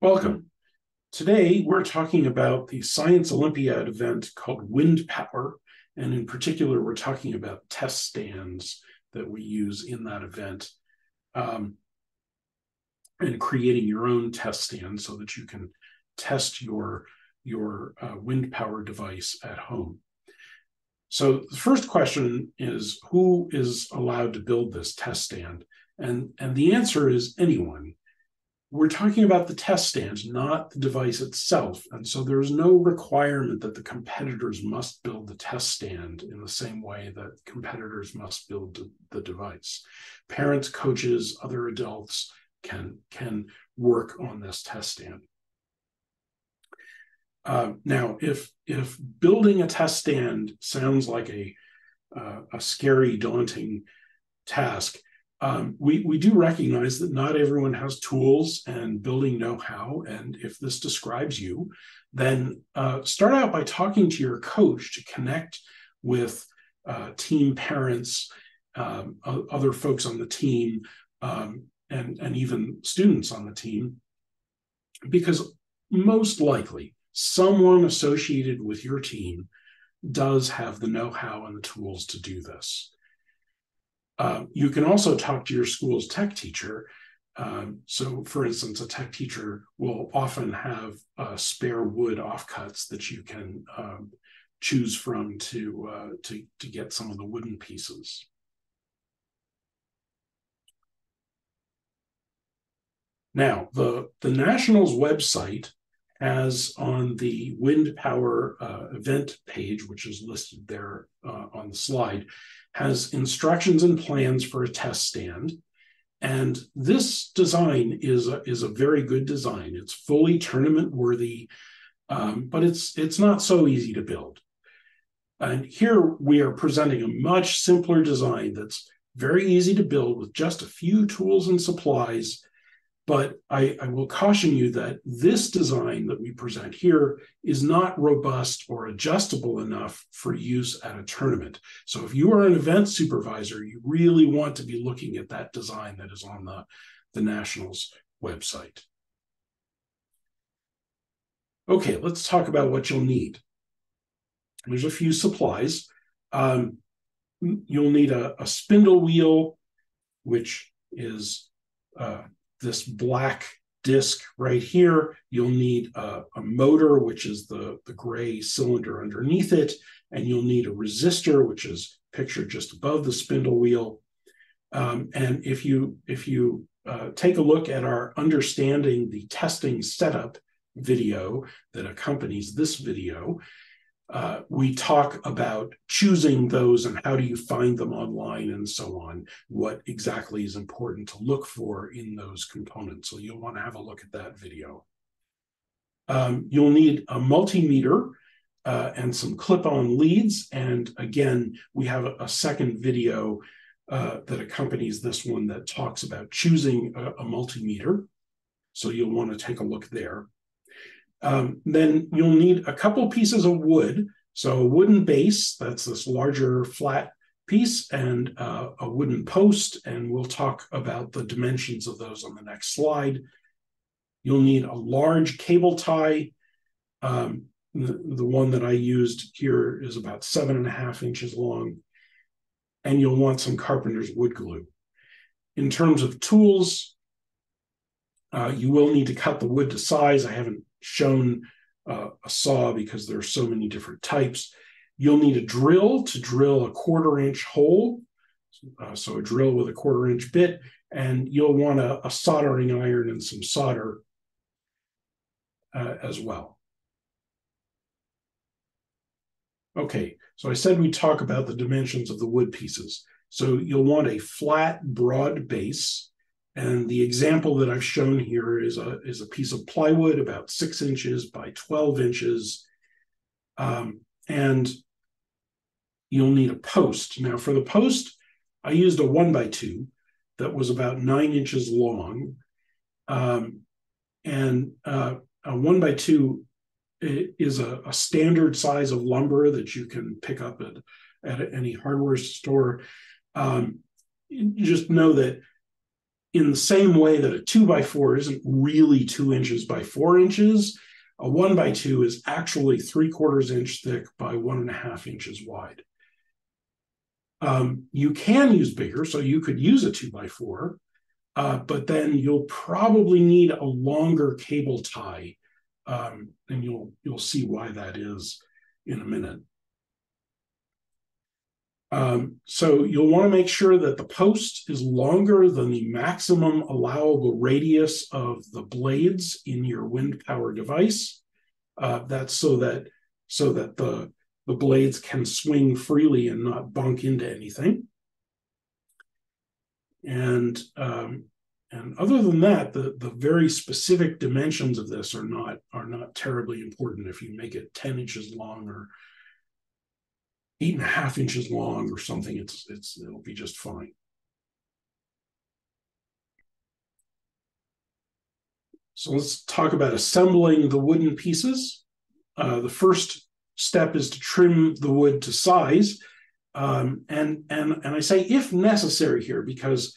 Welcome. Today, we're talking about the Science Olympiad event called Wind Power. And in particular, we're talking about test stands that we use in that event um, and creating your own test stand so that you can test your, your uh, wind power device at home. So the first question is, who is allowed to build this test stand? And, and the answer is anyone we're talking about the test stands, not the device itself. And so there's no requirement that the competitors must build the test stand in the same way that competitors must build the device. Parents, coaches, other adults can, can work on this test stand. Uh, now, if, if building a test stand sounds like a, uh, a scary, daunting task, um, we, we do recognize that not everyone has tools and building know-how. And if this describes you, then uh, start out by talking to your coach to connect with uh, team parents, um, other folks on the team, um, and, and even students on the team, because most likely someone associated with your team does have the know-how and the tools to do this. Uh, you can also talk to your school's tech teacher. Um, so, for instance, a tech teacher will often have uh, spare wood offcuts that you can um, choose from to, uh, to, to get some of the wooden pieces. Now, the, the Nationals website has on the wind power uh, event page, which is listed there uh, on the slide, has instructions and plans for a test stand. And this design is a, is a very good design. It's fully tournament worthy, um, but it's, it's not so easy to build. And here we are presenting a much simpler design that's very easy to build with just a few tools and supplies but I, I, will caution you that this design that we present here is not robust or adjustable enough for use at a tournament. So if you are an event supervisor, you really want to be looking at that design that is on the, the Nationals website. Okay, let's talk about what you'll need. There's a few supplies. Um, you'll need a, a spindle wheel, which is uh, this black disc right here. You'll need a, a, motor, which is the, the gray cylinder underneath it, and you'll need a resistor, which is pictured just above the spindle wheel. Um, and if you if you uh, take a look at our understanding the testing setup video that accompanies this video, uh, we talk about choosing those and how do you find them online and so on, what exactly is important to look for in those components. So you'll want to have a look at that video. Um, you'll need a multimeter uh, and some clip-on leads. And again, we have a, a second video uh, that accompanies this one that talks about choosing a, a multimeter. So you'll want to take a look there. Um, then you'll need a couple pieces of wood. So a wooden base, that's this larger flat piece, and uh, a wooden post, and we'll talk about the dimensions of those on the next slide. You'll need a large cable tie. Um, the, the one that I used here is about seven and a half inches long, and you'll want some carpenter's wood glue. In terms of tools, uh, you will need to cut the wood to size. I haven't shown uh, a saw because there are so many different types. You'll need a drill to drill a quarter inch hole. Uh, so a drill with a quarter inch bit, and you'll want a, a soldering iron and some solder uh, as well. Okay, so I said we'd talk about the dimensions of the wood pieces. So you'll want a flat, broad base and the example that I've shown here is a, is a piece of plywood about six inches by 12 inches. Um, and you'll need a post. Now for the post, I used a one by two that was about nine inches long. Um, and uh, a one by two is a, a, standard size of lumber that you can pick up at, at any hardware store. Um, just know that in the same way that a two by four isn't really two inches by four inches, a one by two is actually three quarters inch thick by one and a half inches wide. Um, you can use bigger, so you could use a two by four, uh, but then you'll probably need a longer cable tie, um, and you'll you'll see why that is in a minute. Um, so you'll want to make sure that the post is longer than the maximum allowable radius of the blades in your wind power device. Uh, that's so that so that the the blades can swing freely and not bunk into anything. And um, and other than that, the, the very specific dimensions of this are not are not terribly important. If you make it 10 inches long or eight and a half inches long or something, it's it's it'll be just fine. So let's talk about assembling the wooden pieces. Uh, the first step is to trim the wood to size. Um, and, and, and I say if necessary here, because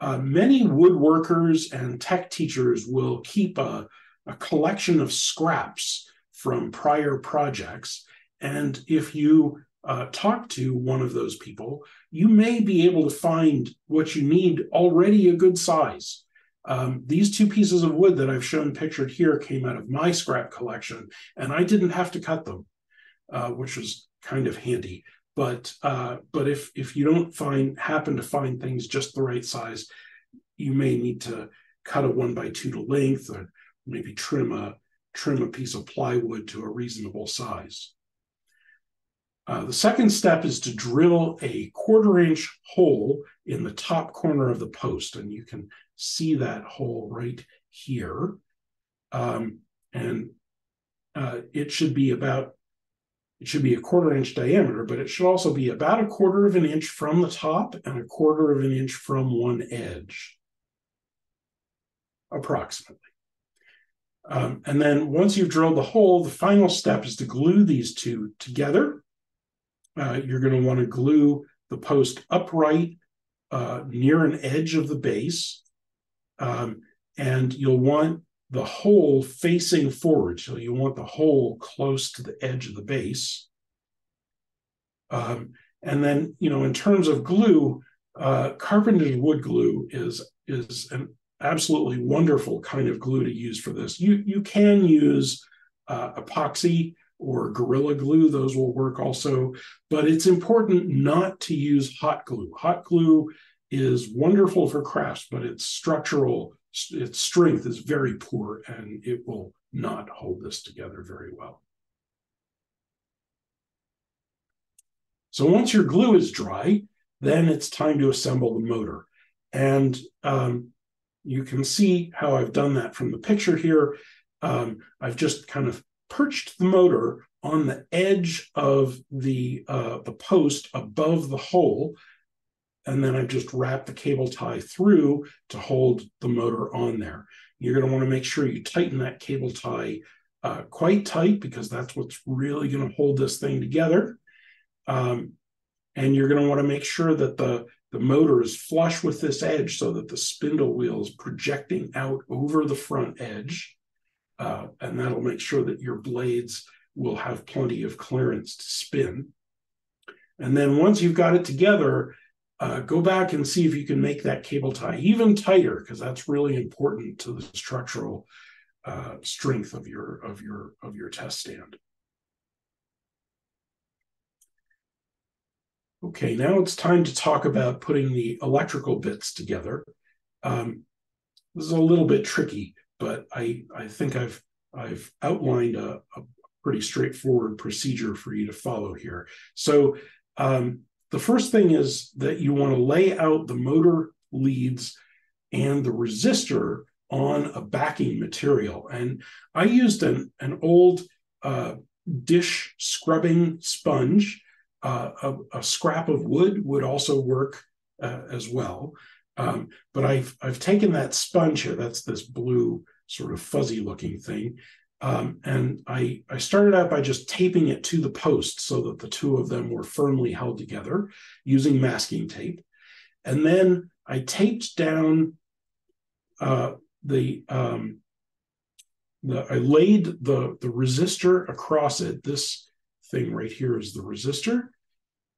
uh, many woodworkers and tech teachers will keep a, a collection of scraps from prior projects. And if you uh, talk to one of those people, you may be able to find what you need already a good size. Um, these two pieces of wood that I've shown pictured here came out of my scrap collection, and I didn't have to cut them, uh, which was kind of handy. But uh, but if if you don't find happen to find things just the right size, you may need to cut a one by two to length, or maybe trim a trim a piece of plywood to a reasonable size. Uh, the second step is to drill a quarter inch hole in the top corner of the post. And you can see that hole right here. Um, and uh, it should be about, it should be a quarter inch diameter, but it should also be about a quarter of an inch from the top and a quarter of an inch from one edge, approximately. Um, and then once you've drilled the hole, the final step is to glue these two together uh, you're going to want to glue the post upright uh, near an edge of the base. Um, and you'll want the hole facing forward. So you want the hole close to the edge of the base. Um, and then, you know, in terms of glue, uh, carpenter's wood glue is is an absolutely wonderful kind of glue to use for this. You you can use uh, epoxy or Gorilla Glue, those will work also. But it's important not to use hot glue. Hot glue is wonderful for crafts, but its structural, its strength is very poor and it will not hold this together very well. So once your glue is dry, then it's time to assemble the motor. And um, you can see how I've done that from the picture here. Um, I've just kind of perched the motor on the edge of the uh, the post above the hole, and then I just wrap the cable tie through to hold the motor on there. You're going to want to make sure you tighten that cable tie uh, quite tight because that's what's really going to hold this thing together. Um, and you're going to want to make sure that the the motor is flush with this edge so that the spindle wheel is projecting out over the front edge. Uh, and that'll make sure that your blades will have plenty of clearance to spin. And then once you've got it together, uh, go back and see if you can make that cable tie even tighter, because that's really important to the structural uh, strength of your of your of your test stand. Okay, now it's time to talk about putting the electrical bits together. Um, this is a little bit tricky but I, I think I've, I've outlined a, a pretty straightforward procedure for you to follow here. So um, the first thing is that you want to lay out the motor leads and the resistor on a backing material. And I used an, an old uh, dish scrubbing sponge. Uh, a, a, scrap of wood would also work uh, as well. Um, but I've I've taken that sponge here. That's this blue sort of fuzzy looking thing. Um, and I, I started out by just taping it to the post so that the two of them were firmly held together using masking tape. And then I taped down uh, the um, the I laid the the resistor across it. This thing right here is the resistor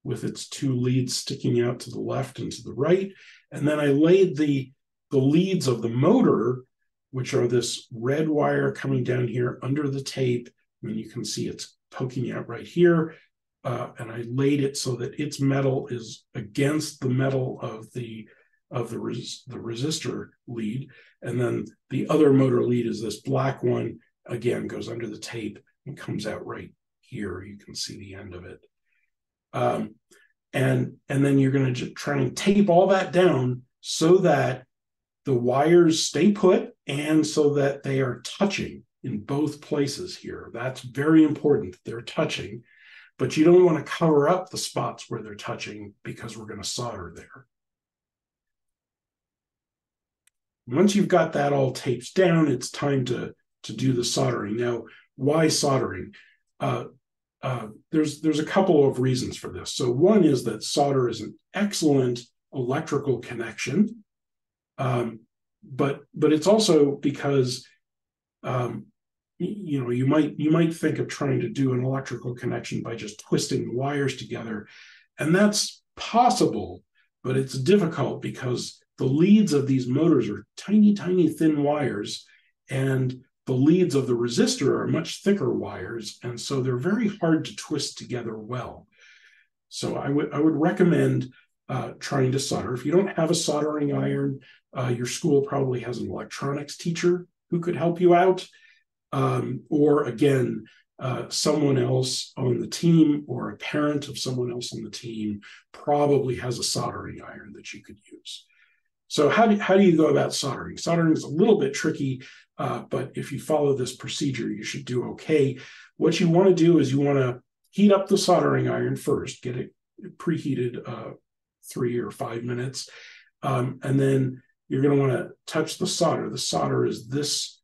with its two leads sticking out to the left and to the right. And then I laid the the leads of the motor, which are this red wire coming down here under the tape. And you can see it's poking out right here. Uh, and I laid it so that its metal is against the metal of the of the res, the resistor lead, and then the other motor lead is this black one. Again, goes under the tape and comes out right here. You can see the end of it. Um, and and then you're going to try and tape all that down so that the wires stay put and so that they are touching in both places here. That's very important. They're touching, but you don't want to cover up the spots where they're touching because we're going to solder there. Once you've got that all taped down, it's time to, to do the soldering. Now, why soldering? Uh, uh, there's there's a couple of reasons for this. So one is that solder is an excellent electrical connection, um, but but it's also because um, you know you might you might think of trying to do an electrical connection by just twisting the wires together, and that's possible, but it's difficult because the leads of these motors are tiny, tiny, thin wires, and the leads of the resistor are much thicker wires, and so they're very hard to twist together well. So I would I would recommend uh, trying to solder. If you don't have a soldering iron, uh, your school probably has an electronics teacher who could help you out, um, or again, uh, someone else on the team or a parent of someone else on the team probably has a soldering iron that you could use. So how do, how do you go about soldering? Soldering is a little bit tricky, uh, but if you follow this procedure, you should do okay. What you want to do is you want to heat up the soldering iron first, get it preheated uh, three or five minutes, um, and then you're going to want to touch the solder. The solder is this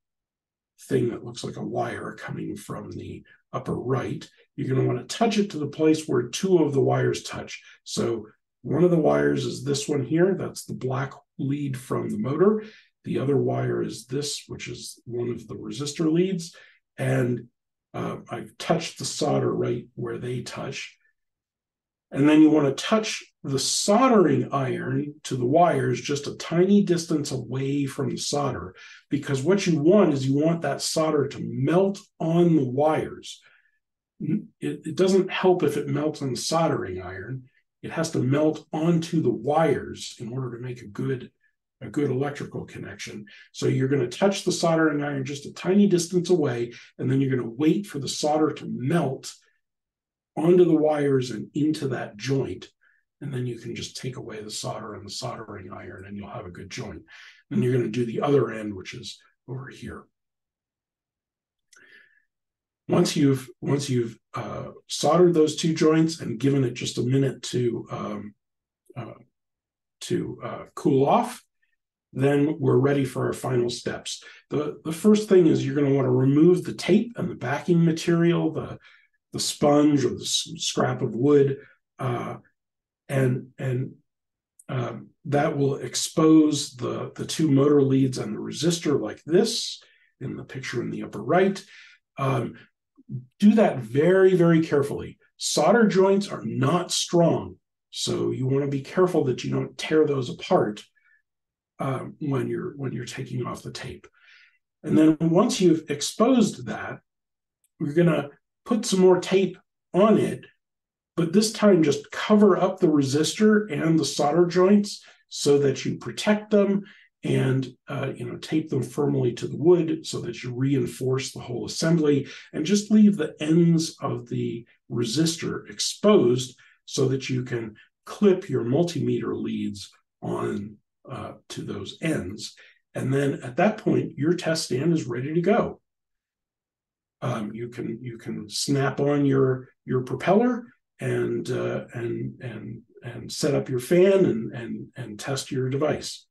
thing that looks like a wire coming from the upper right. You're going to want to touch it to the place where two of the wires touch. So one of the wires is this one here. That's the black lead from the motor. The other wire is this, which is one of the resistor leads. And uh, I've touched the solder right where they touch. And then you want to touch the soldering iron to the wires just a tiny distance away from the solder, because what you want is you want that solder to melt on the wires. It, it doesn't help if it melts on the soldering iron it has to melt onto the wires in order to make a good a good electrical connection. So you're going to touch the soldering iron just a tiny distance away, and then you're going to wait for the solder to melt onto the wires and into that joint. And then you can just take away the solder and the soldering iron, and you'll have a good joint. Then you're going to do the other end, which is over here once you've once you've uh, soldered those two joints and given it just a minute to um, uh, to uh, cool off, then we're ready for our final steps. The, the first thing is you're going to want to remove the tape and the backing material, the, the sponge or the scrap of wood, uh, and, and um, that will expose the, the two motor leads and the resistor like this in the picture in the upper right. Um, do that very, very carefully. Solder joints are not strong, so you want to be careful that you don't tear those apart um, when you're when you're taking off the tape. And then once you've exposed that, you're going to put some more tape on it, but this time just cover up the resistor and the solder joints so that you protect them and uh, you know tape them firmly to the wood so that you reinforce the whole assembly and just leave the ends of the resistor exposed so that you can clip your multimeter leads on uh, to those ends. And then at that point your test stand is ready to go. Um, you can you can snap on your your propeller and uh, and and and set up your fan and and and test your device.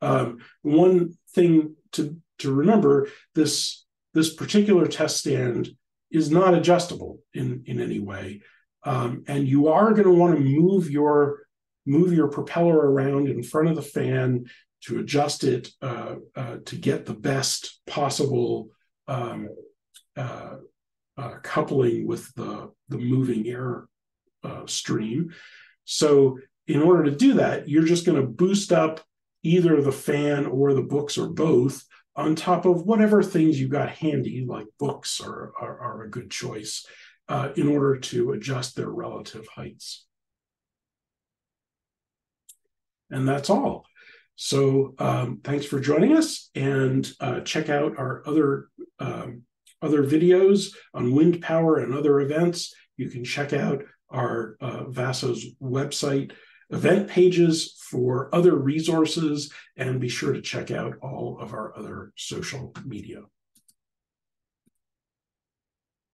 Um, one thing to, to remember, this, this particular test stand is not adjustable in, in any way. Um, and you are going to want to move your move your propeller around in front of the fan to adjust it uh, uh, to get the best possible um, uh, uh coupling with the, the moving air uh, stream. So in order to do that, you're just going to boost up either the fan or the books or both on top of whatever things you've got handy, like books are, are, are a good choice, uh, in order to adjust their relative heights. And that's all. So um, thanks for joining us and uh, check out our other um, other videos on wind power and other events. You can check out our uh, VASO's website event pages for other resources, and be sure to check out all of our other social media.